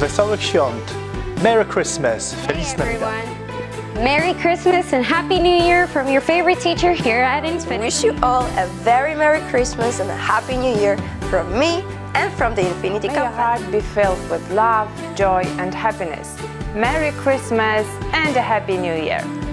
Wesołych świąt. Merry Christmas. Feliz Navidad. Merry Christmas and Happy New Year from your favorite teacher here at Infinity. Wish you all a very Merry Christmas and a Happy New Year from me and from the Infinity May your heart be filled with love, joy, and happiness. Merry Christmas and a Happy New Year!